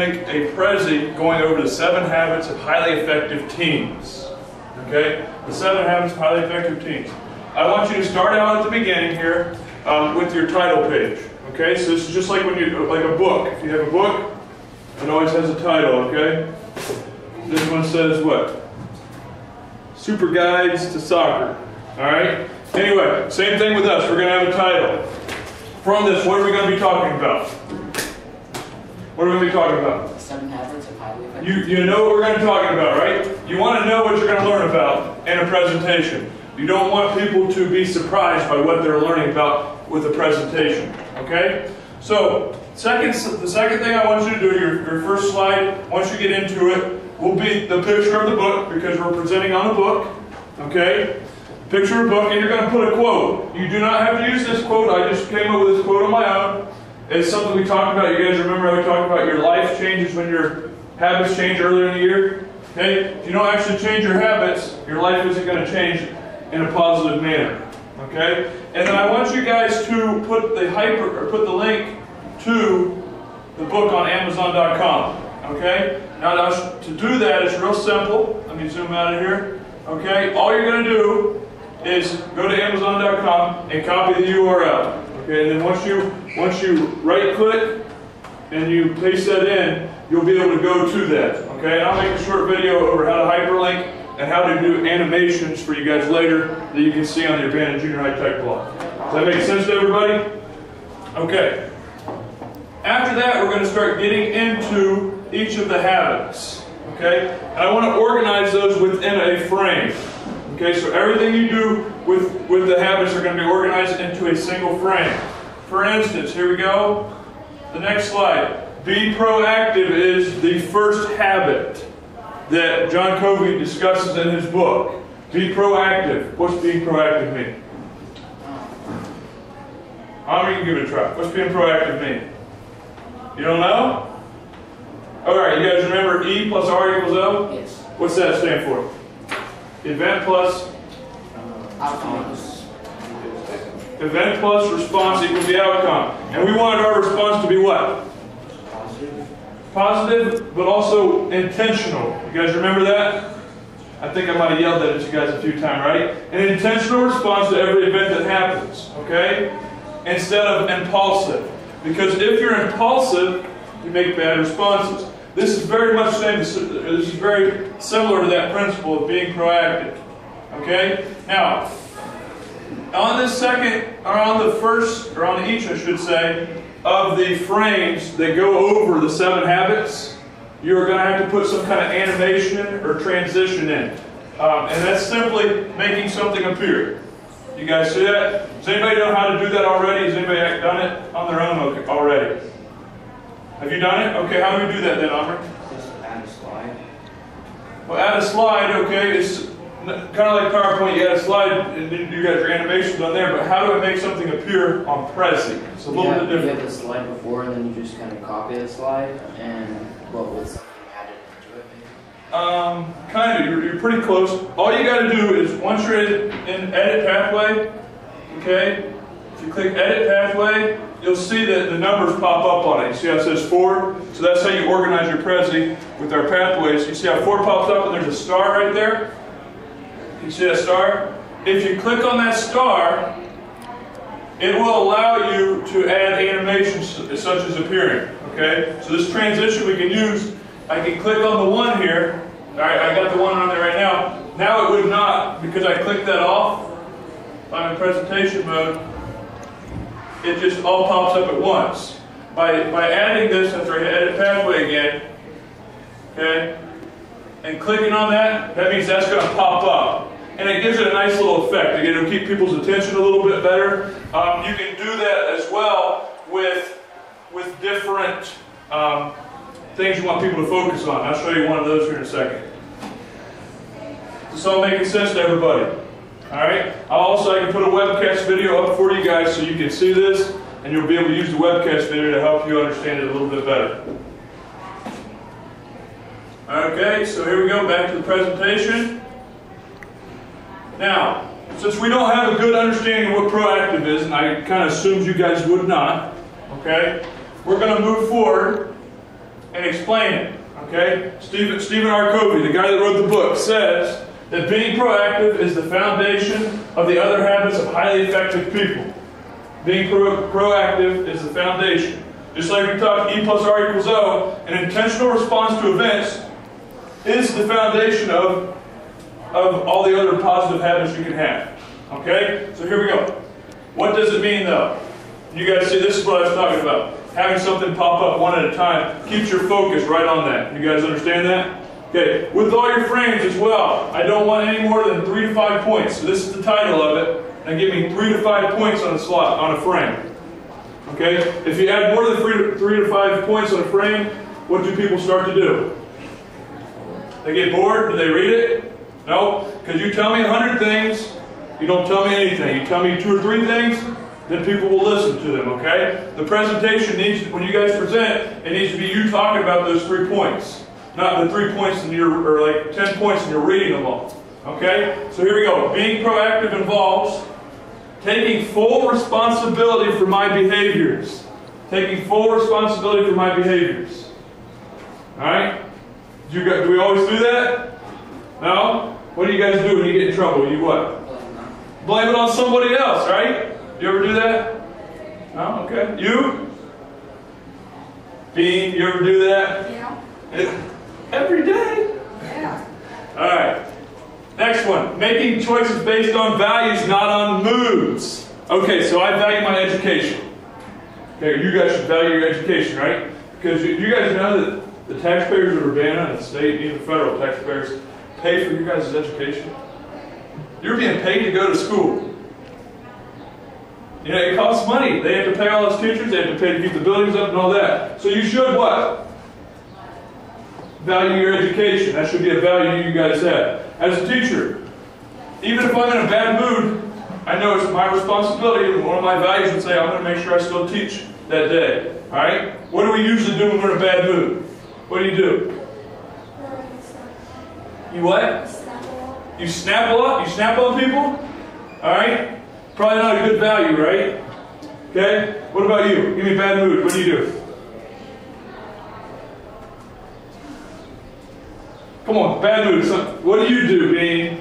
make a Prezi going over the seven habits of highly effective teams. Okay? The seven habits of highly effective teams. I want you to start out at the beginning here um, with your title page. Okay? So this is just like when you like a book. If you have a book, it always has a title, okay? This one says what? Super Guides to Soccer. Alright? Anyway, same thing with us. We're going to have a title. From this, what are we going to be talking about? What are we going to be talking about? Seven habits of highly effective. You, you know what we're going to be talking about, right? You want to know what you're going to learn about in a presentation. You don't want people to be surprised by what they're learning about with a presentation. Okay? So, second, the second thing I want you to do, your, your first slide, once you get into it, will be the picture of the book because we're presenting on a book. Okay? Picture of a book, and you're going to put a quote. You do not have to use this quote. I just came up with this quote on my own. It's something we talked about. You guys remember how we talked about your life changes when your habits change earlier in the year? Okay? If you don't actually change your habits, your life isn't going to change in a positive manner. Okay? And then I want you guys to put the hyper or put the link to the book on Amazon.com. Okay? Now, to do that, it's real simple. Let me zoom out of here. Okay? All you're going to do is go to Amazon.com and copy the URL. Okay? And then once you once you right click and you paste that in, you'll be able to go to that. Okay? And I'll make a short video over how to hyperlink and how to do animations for you guys later that you can see on the Urbana Junior High Tech blog. Does that make sense to everybody? Okay. After that, we're going to start getting into each of the habits. Okay? And I want to organize those within a frame. Okay, so everything you do with, with the habits are going to be organized into a single frame. For instance, here we go. The next slide. Be proactive is the first habit that John Covey discusses in his book. Be proactive. What's being proactive mean? I'm going to give it a try. What's being proactive mean? You don't know? All right, you guys remember E plus R equals O? Yes. What's that stand for? Event plus event plus response equals the outcome. And we wanted our response to be what? Positive. Positive, but also intentional. You guys remember that? I think I might have yelled that at you guys a few times, right? An intentional response to every event that happens, okay? Instead of impulsive. Because if you're impulsive, you make bad responses. This is very much same. This is very similar to that principle of being proactive. Okay? Now, on this second, or on the first, or on each, I should say, of the frames that go over the seven habits, you're going to have to put some kind of animation or transition in. Um, and that's simply making something appear. You guys see that? Does anybody know how to do that already? Has anybody done it on their own already? Have you done it? Okay, how do we do that then, Amr? Just add a slide. Well, add a slide, okay, it's kind of like PowerPoint, you add a slide and then you got your animations on there, but how do I make something appear on Prezi? It's a little yeah, bit You different. have the slide before, and then you just kind of copy the slide, and what something added into it, maybe. Um, kind of, you're, you're pretty close. All you got to do is, once you're in, in Edit Pathway, okay, if you click Edit Pathway, you'll see that the numbers pop up on it. You see how it says 4? So that's how you organize your Prezi with our pathways. You see how 4 pops up and there's a star right there? You see that star? If you click on that star, it will allow you to add animations such as appearing. Okay? So this transition we can use, I can click on the one here. Alright, I got the one on there right now. Now it would not, because I clicked that off. I'm in presentation mode. It just all pops up at once. By, by adding this after I edit pathway again, okay, and clicking on that, that means that's going to pop up. And it gives it a nice little effect. Again, it'll keep people's attention a little bit better. Um, you can do that as well with, with different um, things you want people to focus on. I'll show you one of those here in a second. Is this all making sense to everybody? All right. Also I can put a webcast video up for you guys so you can see this, and you'll be able to use the webcast video to help you understand it a little bit better. Okay, so here we go, back to the presentation. Now, since we don't have a good understanding of what proactive is, and I kind of assumed you guys would not, okay, we're going to move forward and explain it. Okay? Stephen, Stephen R. Covey, the guy that wrote the book, says that being proactive is the foundation of the other habits of highly effective people. Being pro- proactive is the foundation. Just like we talked, E plus R equals O, an intentional response to events is the foundation of, of all the other positive habits you can have. Okay? So here we go. What does it mean though? You guys see, this is what I was talking about. Having something pop up one at a time keeps your focus right on that. You guys understand that? Okay, with all your frames as well, I don't want any more than three to five points. So this is the title of it, and give me three to five points on a slot, on a frame. Okay, if you add more than three to, three to five points on a frame, what do people start to do? They get bored? Do they read it? No, because you tell me a hundred things, you don't tell me anything. You tell me two or three things, then people will listen to them, okay? The presentation needs, to when you guys present, it needs to be you talking about those three points. Not the three points in your, or like 10 points in your reading them all. Okay? So here we go. Being proactive involves taking full responsibility for my behaviors. Taking full responsibility for my behaviors. Alright? Do, you, guys- do we always do that? No? What do you guys do when you get in trouble? You what? Blame it on somebody else, right? You ever do that? No? Okay. You? Bean, you ever do that? Yeah, Every day. yeah. All right. Next one. Making choices based on values, not on moods. Okay, so I value my education. Okay, you guys should value your education, right? Because you, you guys know that the taxpayers of Urbana and the state, even the federal taxpayers, pay for your guys' education. You're being paid to go to school. You know, it costs money. They have to pay all those teachers, they have to pay to keep the buildings up and all that. So you should what? Value your education. That should be a value you guys have. As a teacher, even if I'm in a bad mood, I know it's my responsibility, and one of my values would say, I'm going to make sure I still teach that day. All right? What do we usually do when we're in a bad mood? What do you do? You what? You snap lot? You snap on people? All right? Probably not a good value, right? Okay? What about you? Give me a bad mood. What do you do? Come on, bad son. What do you do, Bean?